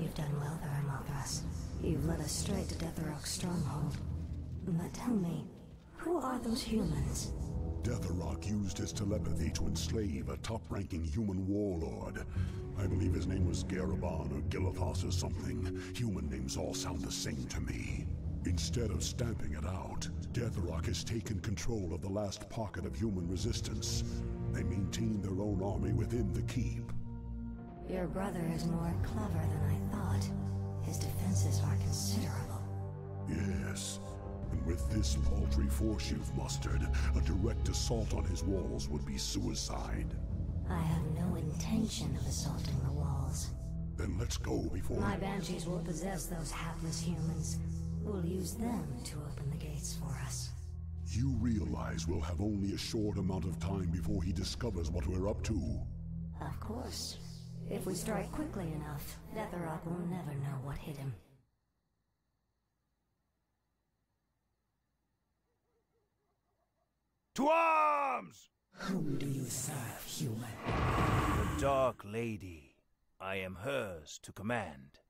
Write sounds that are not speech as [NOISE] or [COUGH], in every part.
You've done well Varimathras. You've led us straight to Detheroc's stronghold. But tell me, who are those humans? Detheroc used his telepathy to enslave a top-ranking human warlord. I believe his name was Garabon or Gilithos or something. Human names all sound the same to me. Instead of stamping it out, Detheroc has taken control of the last pocket of human resistance. They maintain their own army within the keep. Your brother is more clever than I thought. His defenses are considerable. Yes. And with this paltry force you've mustered, a direct assault on his walls would be suicide. I have no intention of assaulting the walls. Then let's go before... My banshees will possess those hapless humans. We'll use them to open the gates for us. You realize we'll have only a short amount of time before he discovers what we're up to. Of course. If we strike quickly enough, Detheroc will never know what hit him. To arms! Whom do you serve, human? The Dark Lady. I am hers to command.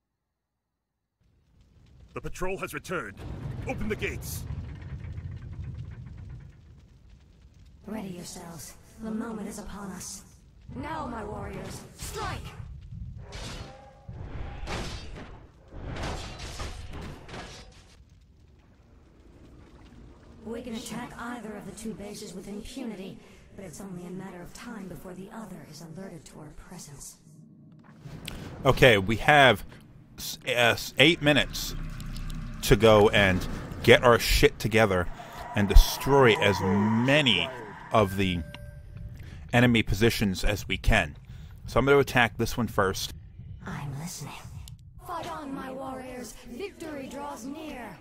The patrol has returned. Open the gates. Ready yourselves. The moment is upon us. Now, my warriors, strike! We can attack either of the two bases with impunity, but it's only a matter of time before the other is alerted to our presence. Okay, we have uh, eight minutes to go and get our shit together and destroy as many of the enemy positions as we can. So I'm going to attack this one first. I'm listening. Fight on, my warriors! Victory draws near!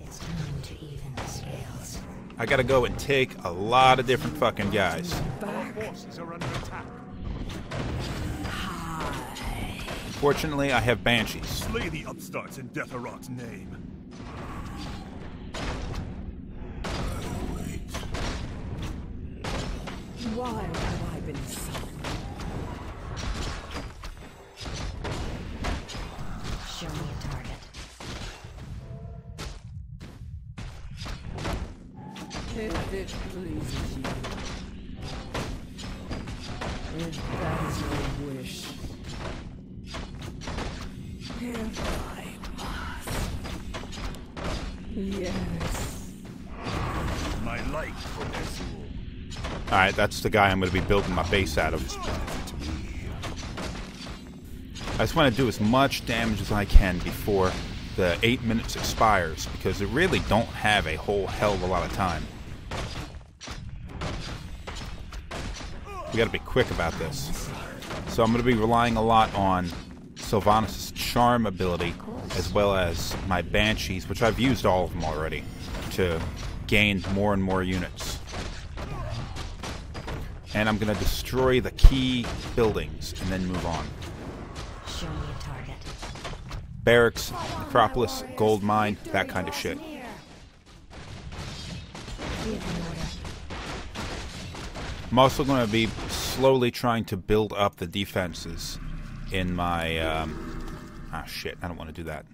It's time to even the scales. I got to go and take a lot of different fucking guys. Our forces are under attack. Fortunately, I have banshees. Slay the upstarts in Detheroc's name. Why have I been summoned? Show me a target. If it pleases you. If that is your wish. Alright, that's the guy I'm going to be building my base out of. I just want to do as much damage as I can before the 8 minutes expires, because we really don't have a whole hell of a lot of time. We gotta be quick about this. So I'm gonna be relying a lot on Sylvanas' charm ability, as well as my banshees, which I've used all of them already, to gain more and more units and I'm going to destroy the key buildings and then move on. Show me a target. Barracks, necropolis, gold mine, that kind of shit. Near. Give an order. I'm also going to be slowly trying to build up the defenses in my. Um, ah, shit, I don't want to do that.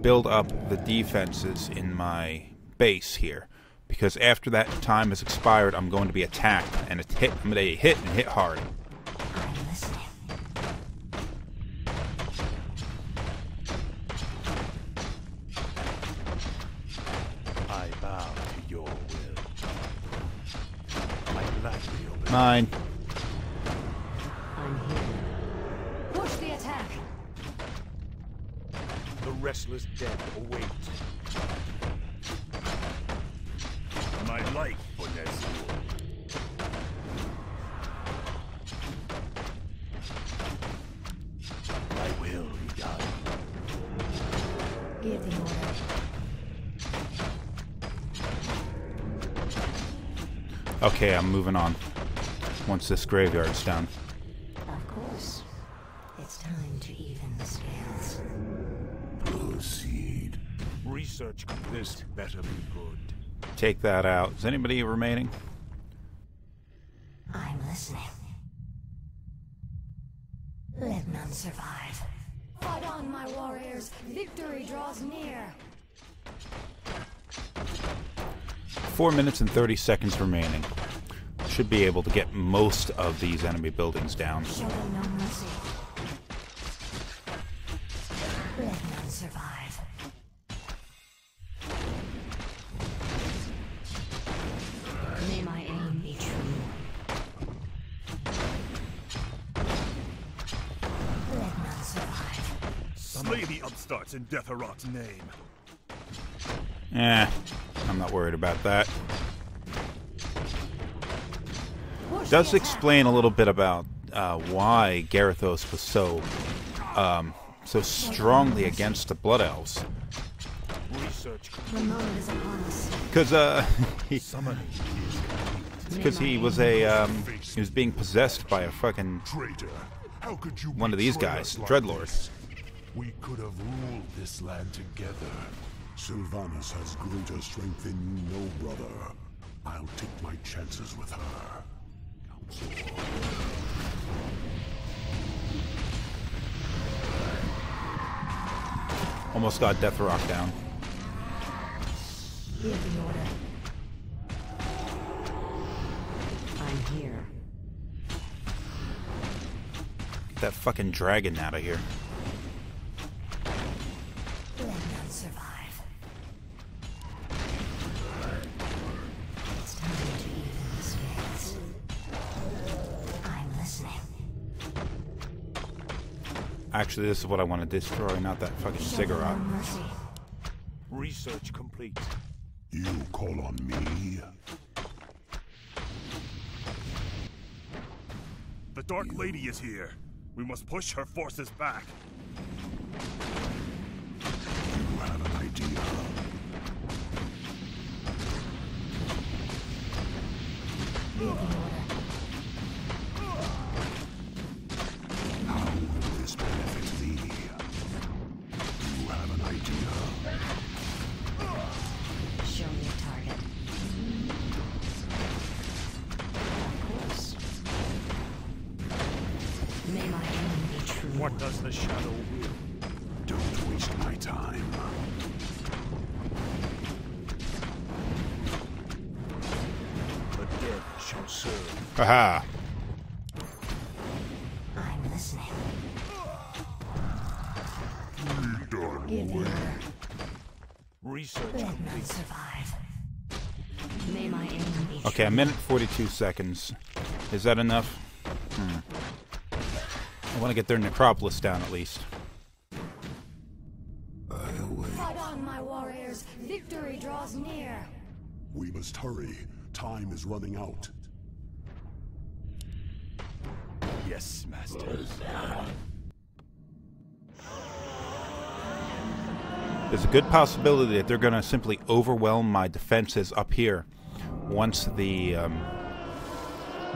Build up the defenses in my base here. Because after that time has expired, I'm going to be attacked, and it's hit. I'm going to hit and hit hard. I'm listening. I bow to your will. I gladly obey. Mine. I'm here. Push the attack! The restless dead moving on. Once this graveyard's done. Of course. It's time to even the scales. Proceed. Research this better be good. Take that out. Is anybody remaining? I'm listening. Let none survive. Fight on, my warriors. Victory draws near. Four minutes and 30 seconds remaining. Should be able to get most of these enemy buildings down. Show them no mercy. Let none survive. May my aim be true. Let none survive. Slay the upstarts in Detheroc's name. Eh, I'm not worried about that. Does explain a little bit about uh, why Garithos was so um, so strongly against the Blood Elves. Research The moment is upon us. Because uh, [LAUGHS] he, because he was a um, he was being possessed by a fucking Traitor, how could you one of these guys, us like Dreadlord. We could have ruled this land together. Sylvanas has greater strength than you know, brother. I'll take my chances with her. Almost got Detheroc down. Give the order. I'm here. Get that fucking dragon out of here. Actually, this is what I want to destroy, not that fucking Show them ziggurat. no mercy. research complete. You call on me? The Dark Lady is here. We must push her forces back. You have an idea. Give order. Does the shadow will? Don't waste my time. The dead shall serve. Haha. I'm listening. Done. Give the order. Research complete. survive. May my aim. Okay, a minute 42 seconds. Is that enough? I want to get their necropolis down at least. Fight on, my warriors. Victory draws near. We must hurry. Time is running out. Yes, Master. There's a good possibility that they're going to simply overwhelm my defenses up here once the um,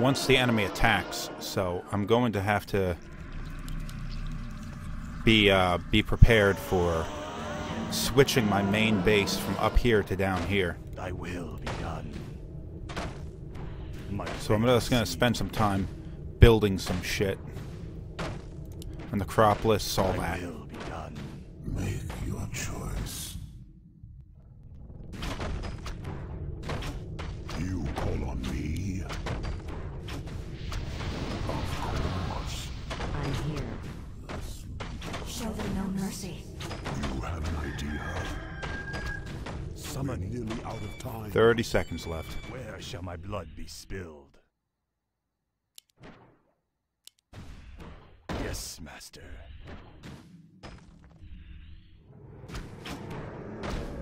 once the enemy attacks. So I'm going to have to be uh, be prepared for switching my main base from up here to down here. I will be done. My So I'm just going to spend some time building some shit. And the necropolis, all Thy that. will 30 seconds left. Where shall my blood be spilled? Yes, Master.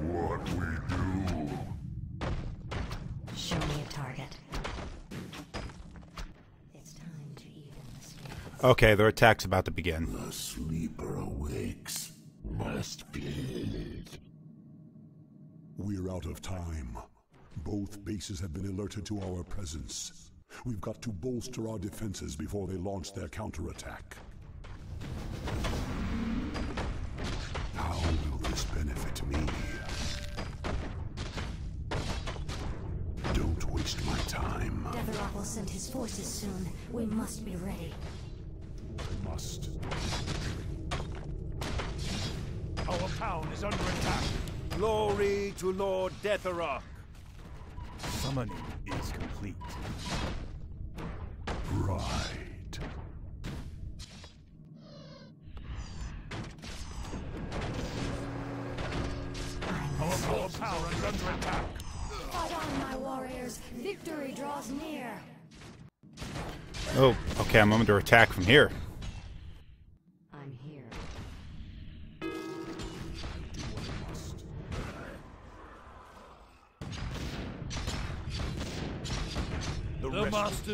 What we do? Show me a target. It's time to even the scales. Okay, their attack's about to begin. The sleeper awakes. Must be. We're out of time. Both bases have been alerted to our presence. We've got to bolster our defenses before they launch their counterattack. How will this benefit me? Don't waste my time. Detheroc will send his forces soon. We must be ready. I must. Our town is under attack. Glory to Lord Detheroc. Summoning is complete. Right. Our, our power is under attack. Fight on, my warriors. Victory draws near. Oh, okay, I'm under attack from here.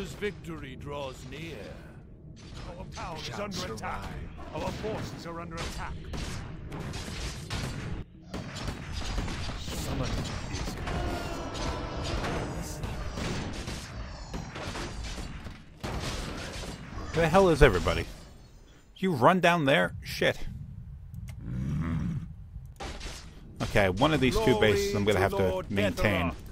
The victory draws near. Our town is under attack. Our forces are under attack. Is Where the hell is everybody? You run down there? Shit. Mm-hmm. Okay, one of these two bases I'm gonna have to maintain. Detheroc.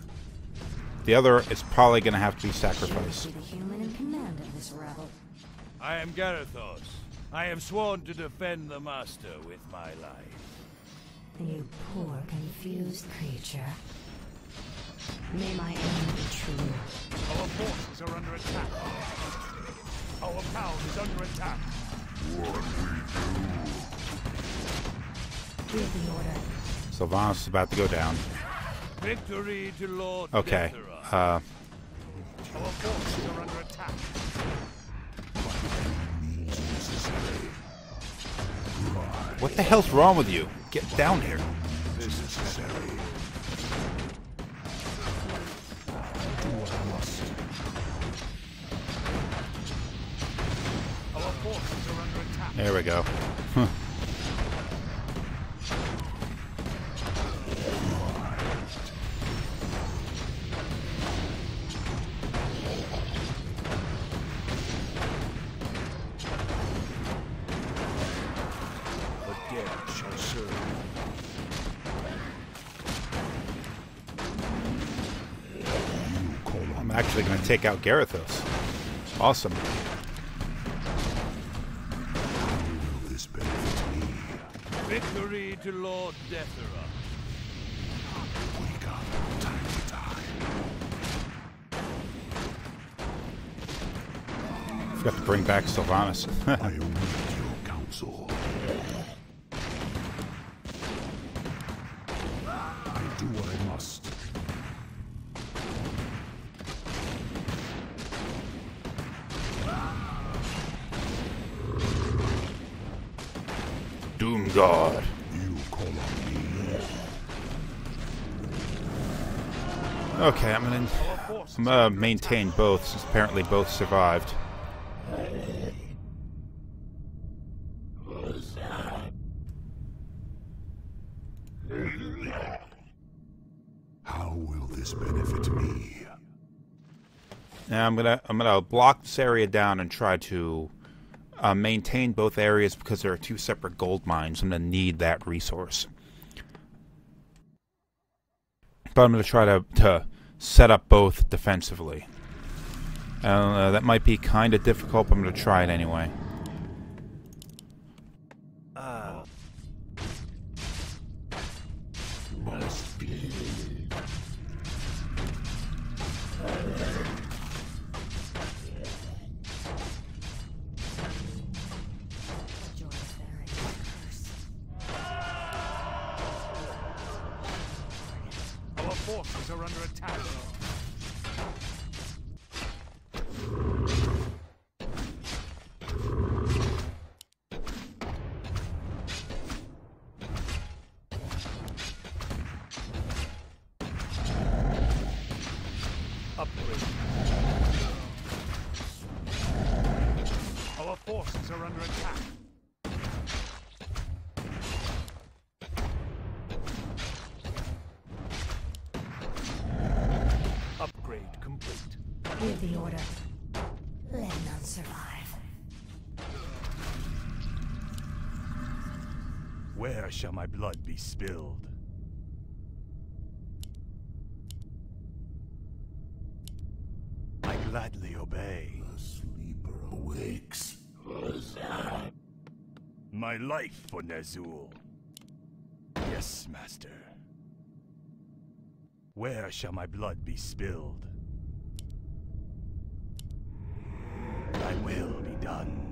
The other is probably gonna have to be sacrificed. Be the human in command of this rebel. I am Garithos. I have sworn to defend the Master with my life. You poor, confused creature. May my aim be true. Our forces are under attack. Our town is under attack. Read the order. Sylvanas is about to go down. Victory to Lord Okay. Uh, Our under attack. what the hell's wrong with you? Get down here. Our forces are under attack. There we go. Dead shall serve. I'm actually gonna take out Garithos. Awesome. Will this benefit me? Victory to Lord Detheroc. Wake up. Time to die. Forgot to bring back Sylvanas. [LAUGHS] I'm gonna maintain both since apparently both survived. How will this benefit me? Now I'm gonna I'm gonna block this area down and try to uh, maintain both areas because there are two separate gold mines. I'm gonna need that resource. But I'm gonna try to to set up both defensively. Uh, that might be kind of difficult, but I'm gonna try it anyway. Where shall my blood be spilled? I gladly obey. The sleeper awakes. My life for Ner'zhul. Yes, master. Where shall my blood be spilled? Thy will be done.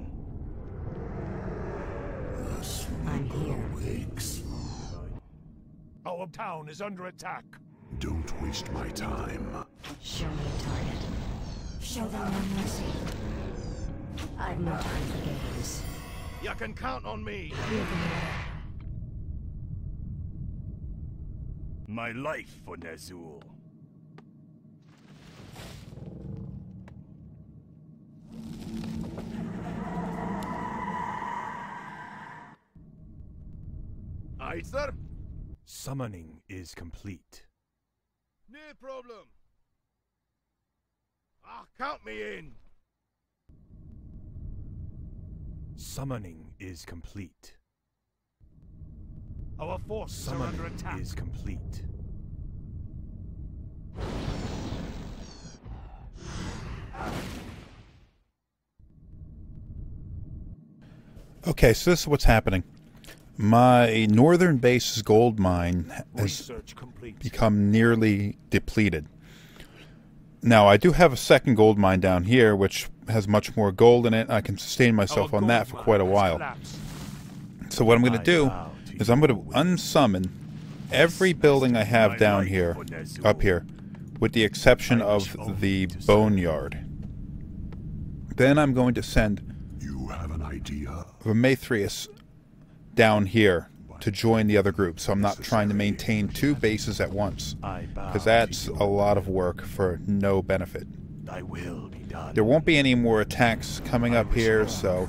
I'm here. Wakes. Our town is under attack. Don't waste my time. Show me a target. Show them no mercy. I've no time for games. You can count on me. Give me order. My life for Ner'zhul. Aye, sir. Summoning is complete. No problem. Ah, count me in. Summoning is complete. Our forces are under attack. is complete. Okay, so this is what's happening. My northern base's gold mine has become nearly depleted. Now, I do have a second gold mine down here, which has much more gold in it. I can sustain myself Our on that for quite a while. So what I'm going to do is I'm going to unsummon every building I have down here, up here, with the exception of the boneyard. Then I'm going to send You have an idea? Varimathras down here to join the other group, so I'm not trying to maintain two bases at once, because that's a lot of work for no benefit. Thy will be done. There won't be any more attacks coming up here, so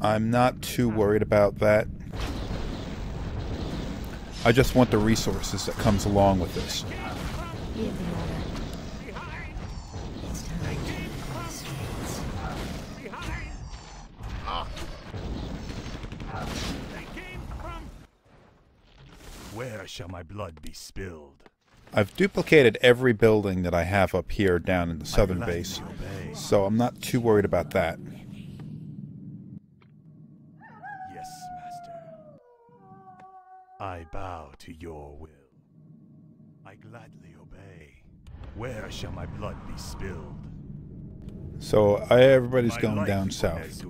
I'm not too worried about that. I just want the resources that comes along with this. Shall my blood be spilled? I've duplicated every building that I have up here down in the southern base, so I'm not too worried about that. Yes, master. I bow to your will. I gladly obey. Where shall my blood be spilled? So I, everybody's My going down south.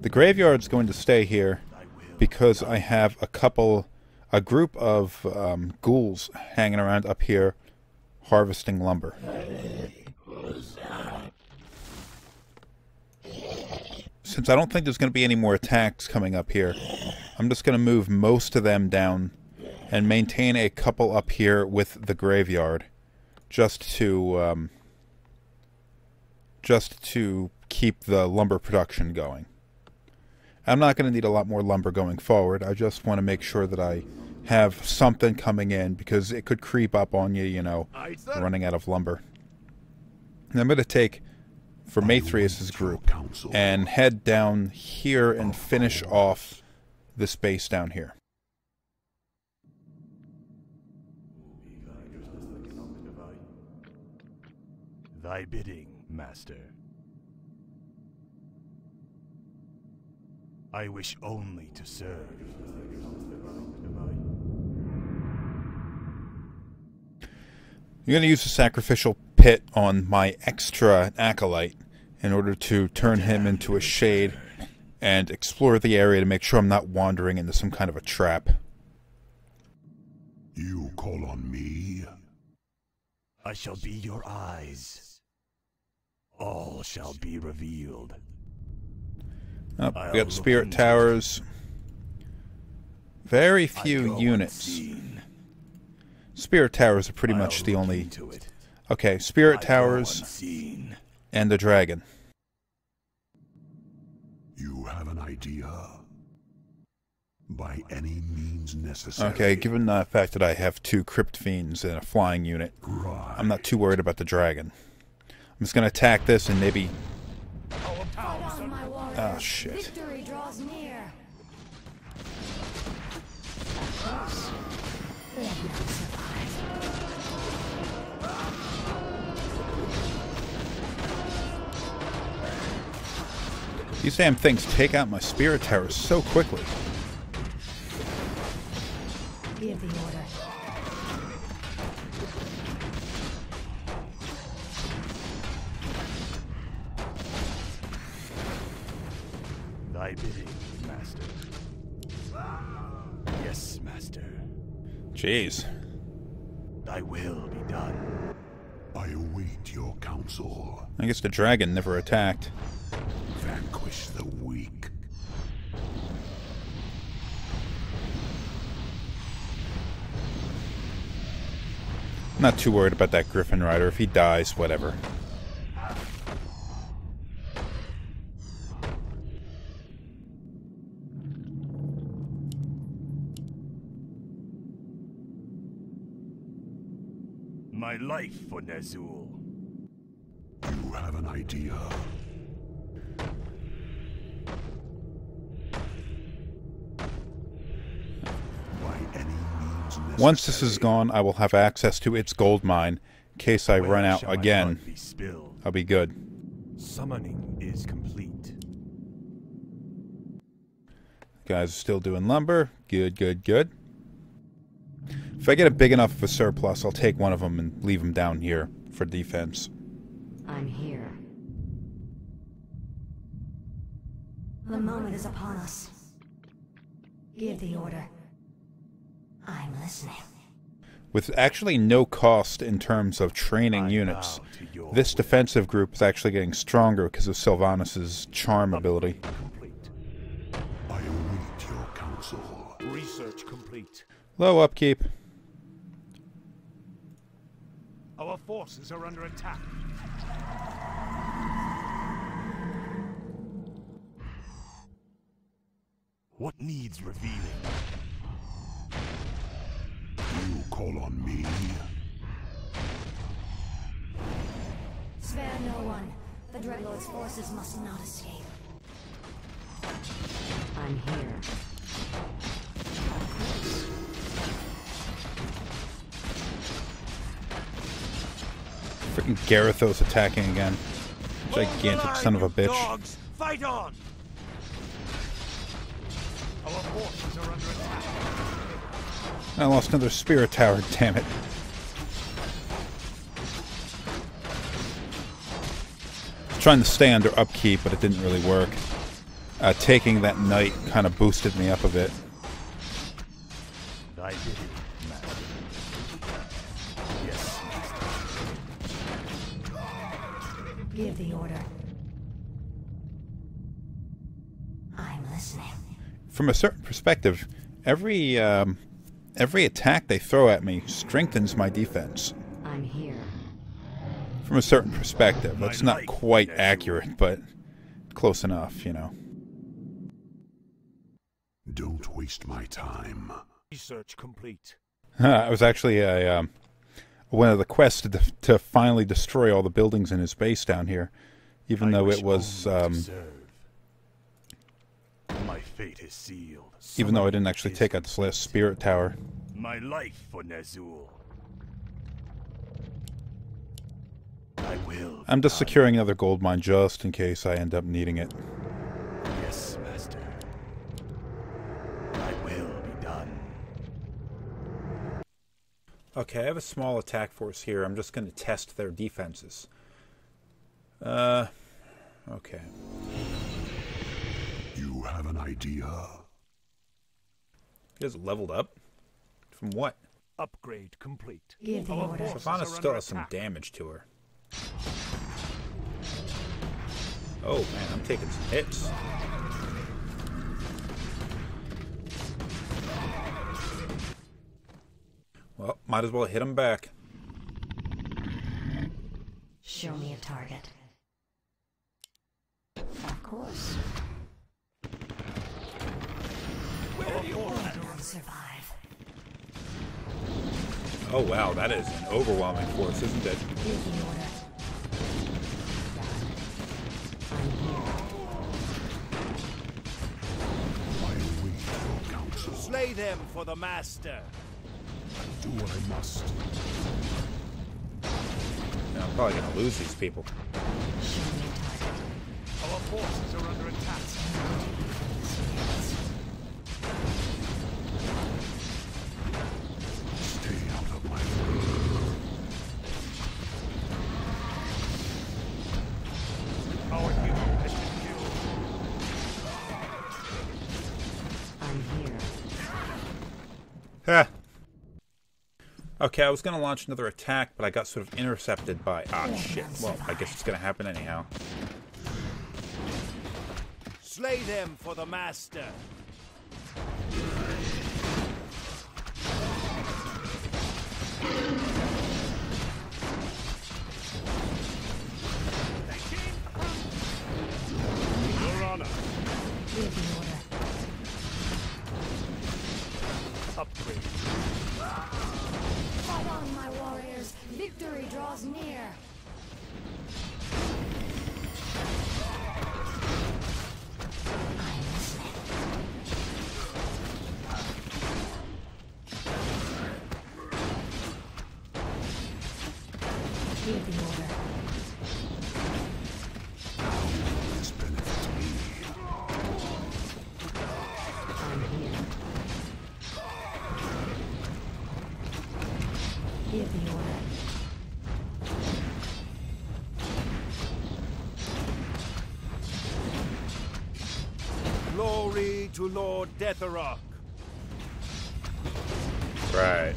The graveyard's going to stay here because I have a couple, a group of um, ghouls hanging around up here harvesting lumber. Since I don't think there's going to be any more attacks coming up here, I'm just going to move most of them down and maintain a couple up here with the graveyard just to um, just to keep the lumber production going. I'm not going to need a lot more lumber going forward. I just want to make sure that I have something coming in because it could creep up on you, you know, running out of lumber. And I'm going to take Varimathras's group Council. and head down here and finish off this base down here. Thy bidding, master. I wish only to serve. You're going to use the sacrificial pit on my extra acolyte in order to turn him into a shade and explore the area to make sure I'm not wandering into some kind of a trap. You call on me? I shall be your eyes. All shall be revealed. Oh, we got spirit towers. Very few units. Spirit towers are pretty much the only. Okay, spirit towers and the dragon. You have an idea? By any means necessary. Okay, given the fact that I have two crypt fiends and a flying unit, Right. I'm not too worried about the dragon. I'm just gonna attack this and maybe. Our town is On under Ah, shit. Victory draws near. Let them survive. These damn things take out my spirit towers so quickly. Jeez. Thy will be done. I await your counsel. I guess the dragon never attacked. Vanquish the weak. Not too worried about that Griffin Rider. If he dies, whatever. My life for Ner'zhul. You have an idea. By any means. Once this is gone, I will have access to its gold mine. In case I Where run out again, Be. I'll be good. Summoning is complete. Guys are still doing lumber. Good, good, good. If I get a big enough of a surplus, I'll take one of them and leave them down here for defense. I'm here. The moment is upon us. Give the order. I'm listening. With actually no cost in terms of training I units, bow to your this defensive group is actually getting stronger because of Sylvanas' charm ability. Complete. I await your counsel. Research complete. Low upkeep. Our forces are under attack. What needs revealing? You call on me. Spare no one. The Dreadlord's forces must not escape. I'm here. Freaking Garithos attacking again. Gigantic son of a bitch. Dogs, fight on! Our forces are under attack. I lost another spirit tower, damn it. Trying to stay under upkeep, but it didn't really work. Uh, taking that knight kind of boosted me up a bit. Give the order. I'm listening. From a certain perspective, every um, every attack they throw at me strengthens my defense. I'm here. From a certain perspective, that's not quite accurate, but close enough, you know. Don't waste my time. Research complete. [LAUGHS] I was actually a, um, one of the quests to, to finally destroy all the buildings in his base down here, even I though it was um. My fate is sealed. even though I didn't actually take out this last spirit tower. My life for Ner'zhul. I will. I'm just securing another gold mine just in case I end up needing it. Yes, master. I will be done. Okay, I have a small attack force here. I'm just going to test their defenses. Uh, okay. You have an idea. He has leveled up? From what? Upgrade complete. Give the Our order. forces still has some damage to her. Oh man, I'm taking some hits. Well, might as well hit him back. Show me a target. Of course. Where Don't survive. Oh wow, that is an overwhelming force, isn't it? Give the order. I'm here. I await your counsel. Slay them for the master. Do what I must. I'm probably gonna lose these people. Show me a target. Our forces are under attack. Okay, I was going to launch another attack, but I got sort of intercepted by... Ah, shit. Well, I guess it's going to happen anyhow. Slay them for the master. Near. Lord Detheroc. Right.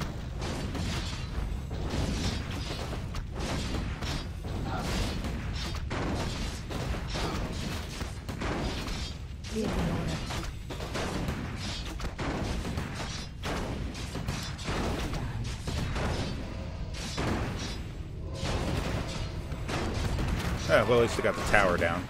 Give the order. Ah, well, at least I got the tower down.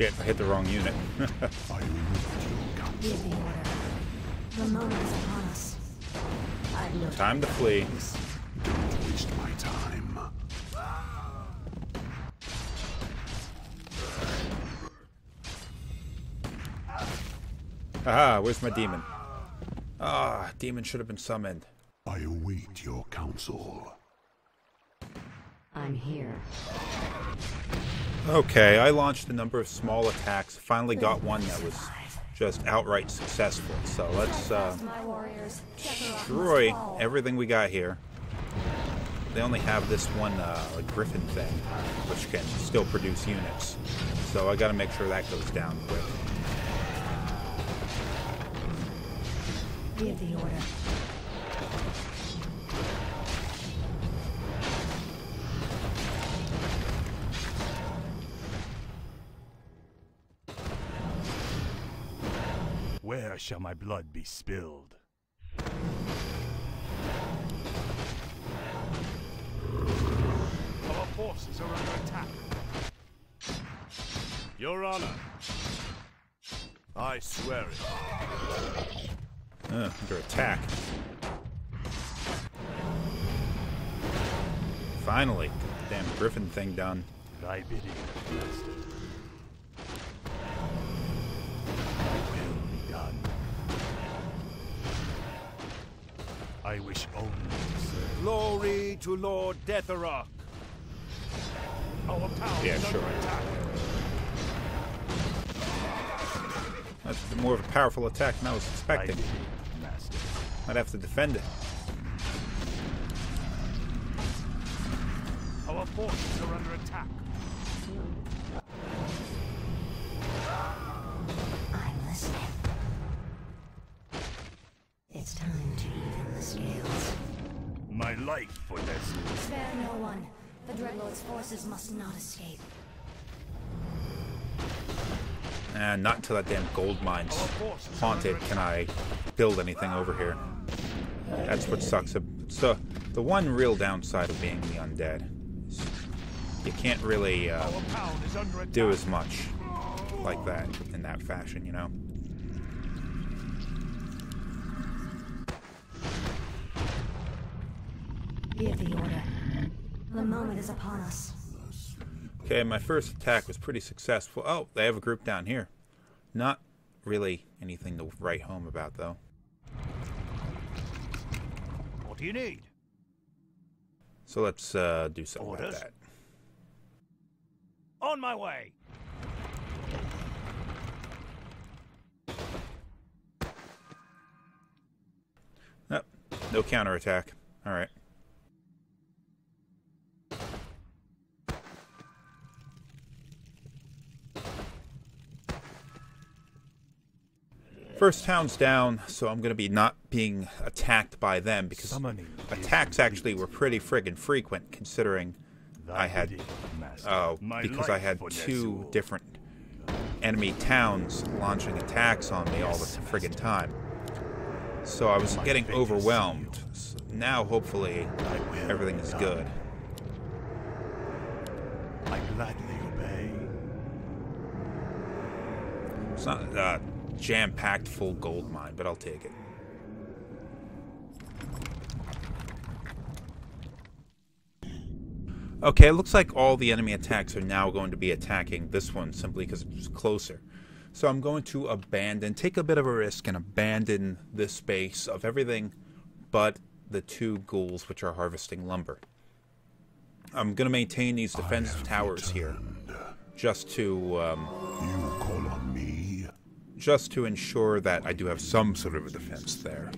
Shit, I hit the wrong unit. [LAUGHS] I await your the order. Moment is upon us. I've no Time to flee. Don't waste my time. Aha, where's my demon? Ah, demon should have been summoned. I await your counsel. I'm here. Okay, I launched a number of small attacks. Finally got one that was just outright successful. So let's uh, destroy everything we got here. They only have this one uh, like griffin thing, which can still produce units. So I got to make sure that goes down quick. Give the order. Shall my blood be spilled? Our forces are under attack. Your honor. I swear it. Uh, under attack. Finally, the damn griffin thing done. Thy bidding, master. I wish only to serve. Glory to Lord Detheroc. Our town Yeah, sure. attack. That's more of a powerful attack than I was expecting. bidding, master. I'd have to defend it. Our forces are under attack. Life for this. Spare no one. The Dreadlord's forces must not escape. And not until that damn gold mine's Our forces are haunted can I build anything over here. That's what sucks. So the one real downside of being the undead is you can't really uh, Our town is under attack. do as much like that in that fashion, you know. Give the order. The moment is upon us. Okay, my first attack was pretty successful. Oh, they have a group down here. Not really anything to write home about, though. What do you need? So let's uh, do something Orders? like that. On my way. Yep, No counterattack. All First town's down, so I'm going to be not being attacked by them because attacks actually were pretty friggin' frequent considering I had uh, because I had two different enemy towns launching attacks on me all the friggin' time. So I was getting overwhelmed. S now, hopefully, everything is good. I gladly obey. It's not a jam-packed full gold mine, but I'll take it. Okay, it looks like all the enemy attacks are now going to be attacking this one simply because it's closer. So I'm going to abandon, take a bit of a risk and abandon this base of everything but the two ghouls which are harvesting lumber. I'm going to maintain these defensive towers here just to um, just to ensure that I do have some sort of a defense there.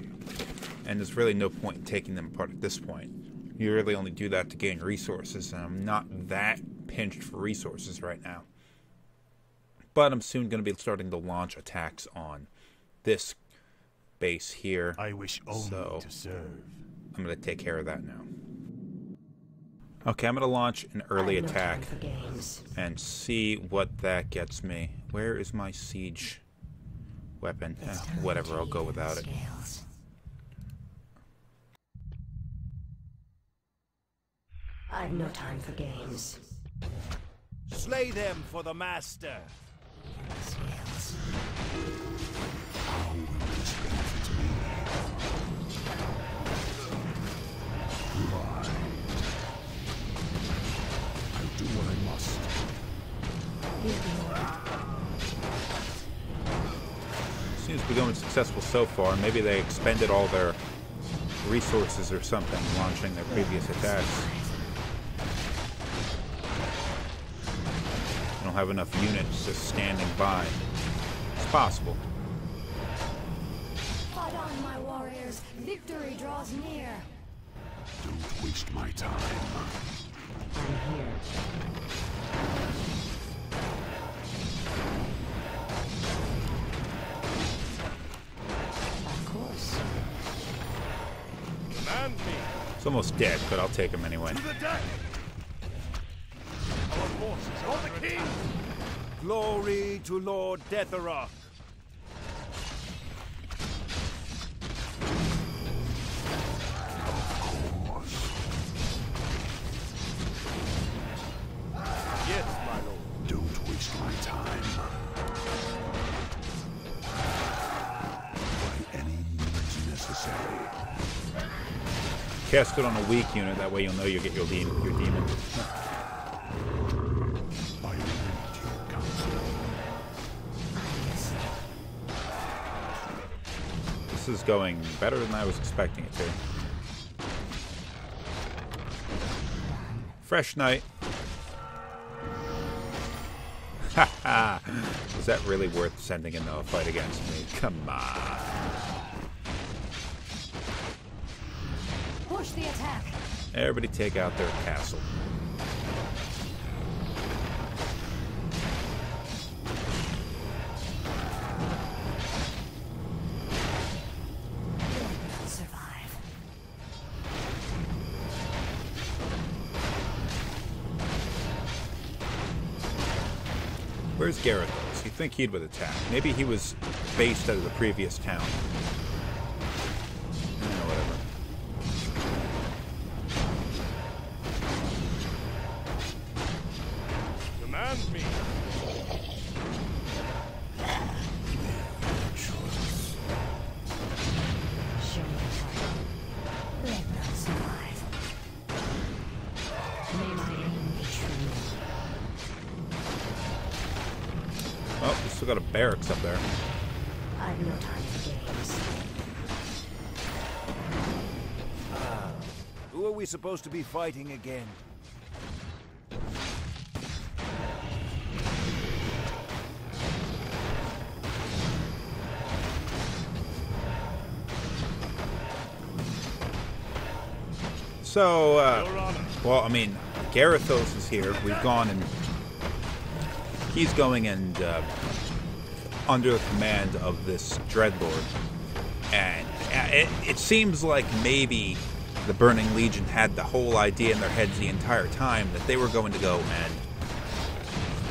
And there's really no point in taking them apart at this point. You really only do that to gain resources, and I'm not that pinched for resources right now. But I'm soon going to be starting to launch attacks on this base here. I wish only So- to serve. I'm going to take care of that now. Okay, I'm going to launch an early I've no time attack and see what that gets me. Where is my siege weapon? Eh, whatever, I'll go without it. I've no time for games. Slay them for the master. Scales. How will this benefit me? Right. I'll do what I must. Seems to be going successful so far. Maybe they expended all their resources or something launching their previous attacks. I don't have enough units just standing by. It's possible. Fight on, my warriors. Victory draws near. Don't waste my time. I'm here. It's almost dead, but I'll take him anyway. to the deck. Our forces for the king. Glory to Lord Detheroc. Cast it on a weak unit, that way you'll know you'll get your, de- your demon. This is going better than I was expecting it to. Fresh knight. [LAUGHS] Ha ha! Is that really worth sending into a fight against me? Come on. The attack. Everybody take out their castle. Where's Gareth? You think he would attack? Maybe he was based out of the previous town. Supposed to be fighting again? So, uh, well, I mean, Garithos is here. We've gone and he's going and uh, under the command of this Dreadlord. And uh, it, it seems like maybe the Burning Legion had the whole idea in their heads the entire time that they were going to go and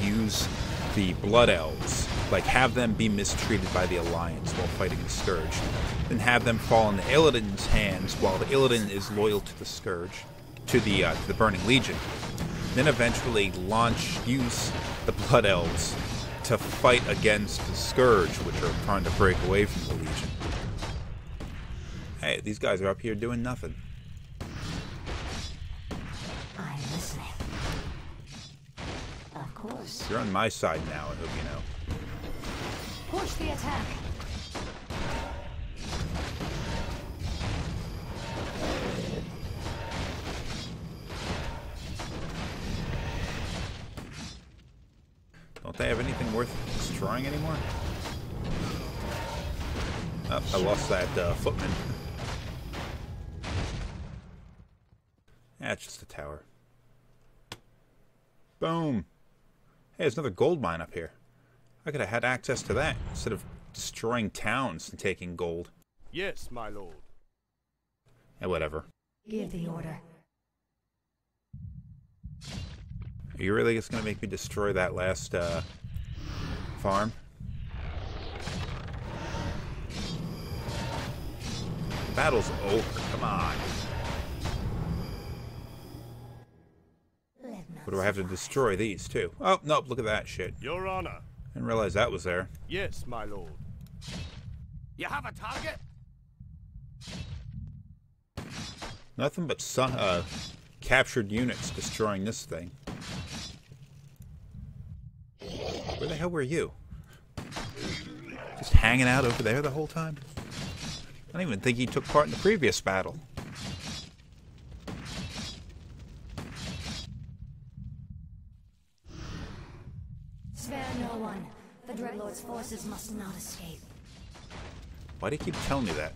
use the Blood Elves, like have them be mistreated by the Alliance while fighting the Scourge, then have them fall into Illidan's hands while the Illidan is loyal to the Scourge, to the uh, to the Burning Legion, then eventually launch use the Blood Elves to fight against the Scourge, which are trying to break away from the Legion. Hey, these guys are up here doing nothing. You're on my side now, I hope you know. Push the attack. Don't they have anything worth destroying anymore? Oh, I lost that uh, footman. [LAUGHS] yeah, it's just a tower. Boom. Hey, there's another gold mine up here. I could have had access to that instead of destroying towns and taking gold. Yes, my lord. Yeah, whatever. Give the order. Are you really just gonna make me destroy that last uh, farm? The battle's over. Come on. What do I have to destroy these too? Oh nope! Look at that shit. Your honor. Didn't realize that was there. Yes, my lord. You have a target? Nothing but sun, uh, captured units destroying this thing. Where the hell were you? Just hanging out over there the whole time? I don't even think he took part in the previous battle. Spare no one. The Dreadlord's forces must not escape. Why do you keep telling me that?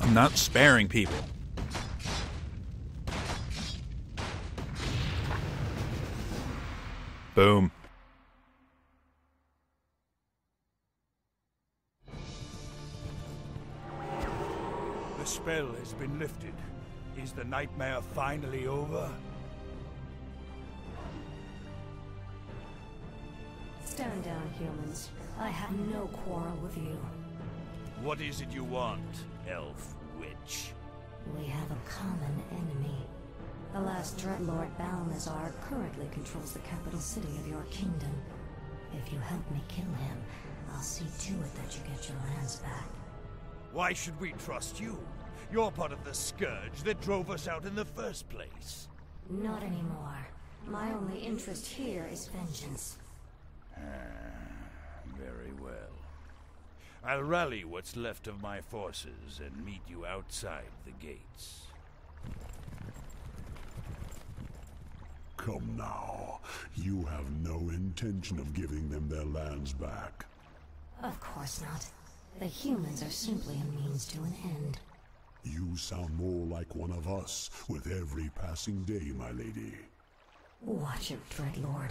I'm not sparing people. Boom. The spell has been lifted. Is the nightmare finally over? Down, humans. I have no quarrel with you. What is it you want, elf witch? We have a common enemy. The last Dreadlord Balnazzar currently controls the capital city of your kingdom. If you help me kill him, I'll see to it that you get your lands back. Why should we trust you? You're part of the scourge that drove us out in the first place. Not anymore. My only interest here is vengeance. I'll rally what's left of my forces and meet you outside the gates. Come now. You have no intention of giving them their lands back. Of course not. The humans are simply a means to an end. You sound more like one of us with every passing day, my lady. Watch it, Dreadlord.